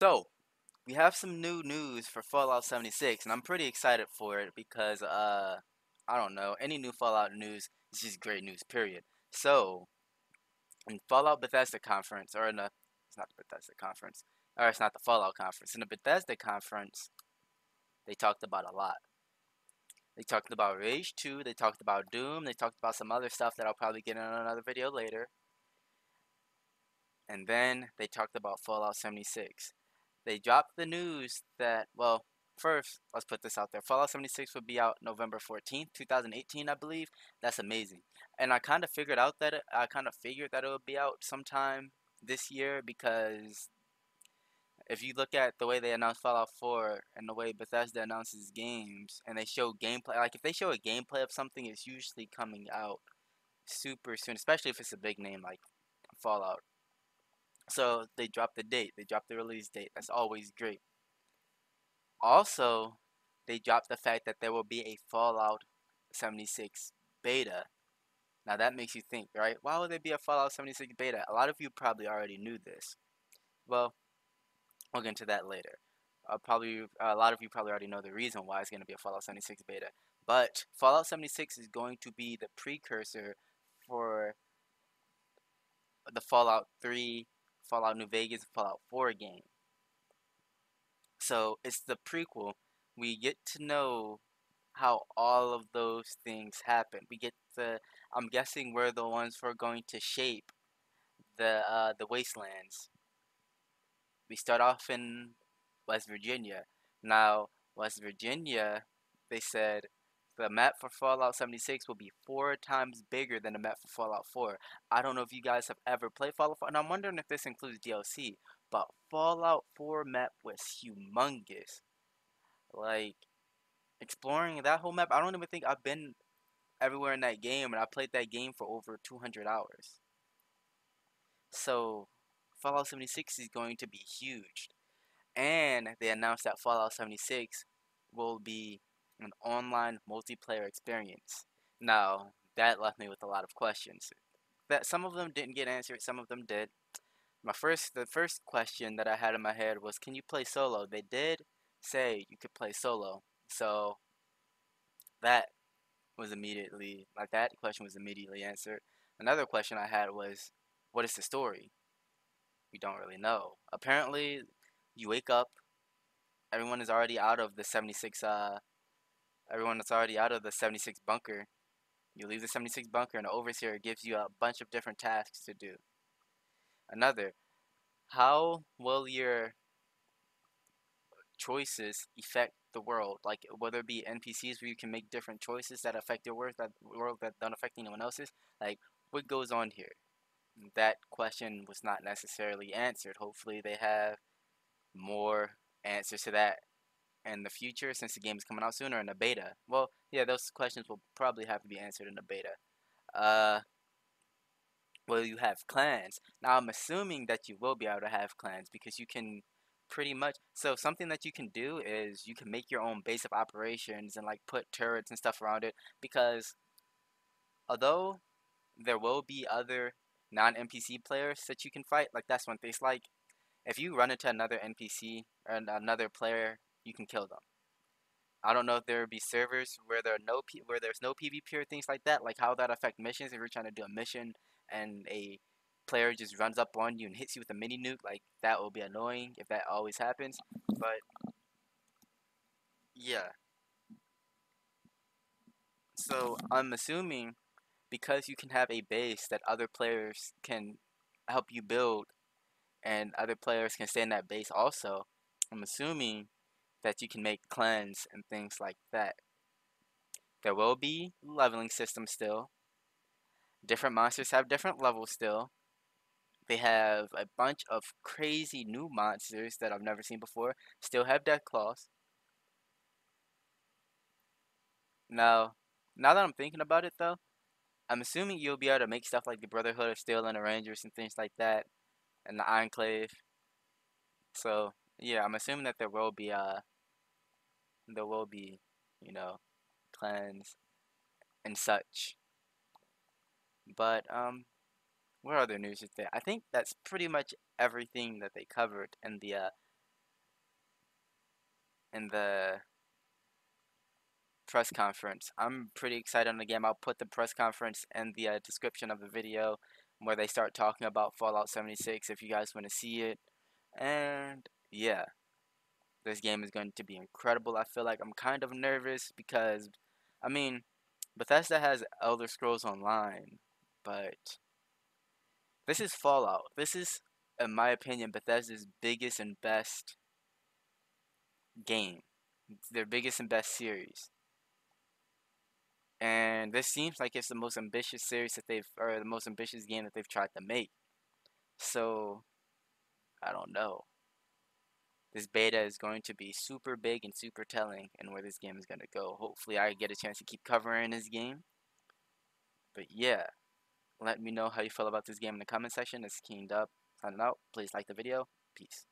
So, we have some new news for Fallout 76, and I'm pretty excited for it because, uh, I don't know, any new Fallout news is just great news, period. So, in Fallout Bethesda conference, or in the, it's not the Bethesda conference, or it's not the Fallout conference, in the Bethesda conference, they talked about a lot. They talked about Rage 2, they talked about Doom, they talked about some other stuff that I'll probably get in another video later. And then they talked about Fallout 76 they dropped the news that, well, first, let's put this out there. Fallout 76 will be out November 14th, 2018, I believe. That's amazing. And I kind of figured out that it, I kind of figured that it would be out sometime this year because if you look at the way they announced Fallout 4 and the way Bethesda announces games and they show gameplay, like if they show a gameplay of something, it's usually coming out super soon, especially if it's a big name like Fallout so they dropped the date, they dropped the release date. That's always great. Also, they dropped the fact that there will be a Fallout 76 beta. Now that makes you think, right? Why would there be a Fallout 76 beta? A lot of you probably already knew this. Well, we'll get into that later. Uh, probably a lot of you probably already know the reason why it's going to be a Fallout 76 beta. But Fallout 76 is going to be the precursor for the Fallout 3 Fallout New Vegas Fallout 4 game. So it's the prequel. We get to know how all of those things happen. We get the I'm guessing we're the ones who are going to shape the uh, the wastelands. We start off in West Virginia. Now West Virginia, they said the map for Fallout 76 will be four times bigger than the map for Fallout 4. I don't know if you guys have ever played Fallout 4, and I'm wondering if this includes DLC, but Fallout 4 map was humongous. Like, exploring that whole map, I don't even think I've been everywhere in that game, and I played that game for over 200 hours. So, Fallout 76 is going to be huge. And they announced that Fallout 76 will be an online multiplayer experience. Now, that left me with a lot of questions. That some of them didn't get answered, some of them did. My first the first question that I had in my head was can you play solo? They did say you could play solo. So that was immediately like that question was immediately answered. Another question I had was what is the story? We don't really know. Apparently you wake up everyone is already out of the 76 uh everyone that's already out of the 76 bunker. You leave the 76 bunker and the overseer gives you a bunch of different tasks to do. Another, how will your choices affect the world? Like whether it be NPCs where you can make different choices that affect your world that world that don't affect anyone else's. Like what goes on here? That question was not necessarily answered. Hopefully they have more answers to that in the future since the game is coming out sooner in the beta? Well, yeah, those questions will probably have to be answered in the beta. Uh, will you have clans? Now, I'm assuming that you will be able to have clans because you can pretty much. So, something that you can do is you can make your own base of operations and like put turrets and stuff around it because although there will be other non NPC players that you can fight, like that's one thing. It's like if you run into another NPC or another player you can kill them. I don't know if there would be servers where there are no P where there's no PvP or things like that, like how that affect missions. If you're trying to do a mission and a player just runs up on you and hits you with a mini nuke, like that will be annoying if that always happens. But yeah. So I'm assuming because you can have a base that other players can help you build and other players can stay in that base also, I'm assuming that you can make clans and things like that. There will be leveling systems still. Different monsters have different levels still. They have a bunch of crazy new monsters that I've never seen before. Still have Deathclaws. Now, now that I'm thinking about it though, I'm assuming you'll be able to make stuff like the Brotherhood of Steel and the Rangers and things like that, and the Enclave. So yeah, I'm assuming that there will be uh there will be, you know, clans and such. But um what other news is there? I think that's pretty much everything that they covered in the uh, in the press conference. I'm pretty excited on the game. I'll put the press conference in the uh, description of the video where they start talking about Fallout 76 if you guys want to see it. And yeah, this game is going to be incredible. I feel like I'm kind of nervous because, I mean, Bethesda has Elder Scrolls Online, but this is Fallout. This is, in my opinion, Bethesda's biggest and best game. Their biggest and best series. And this seems like it's the most ambitious series that they've, or the most ambitious game that they've tried to make. So, I don't know. This beta is going to be super big and super telling and where this game is going to go. Hopefully I get a chance to keep covering this game. But yeah, let me know how you feel about this game in the comment section. It's King Dub. Signing out. Please like the video. Peace.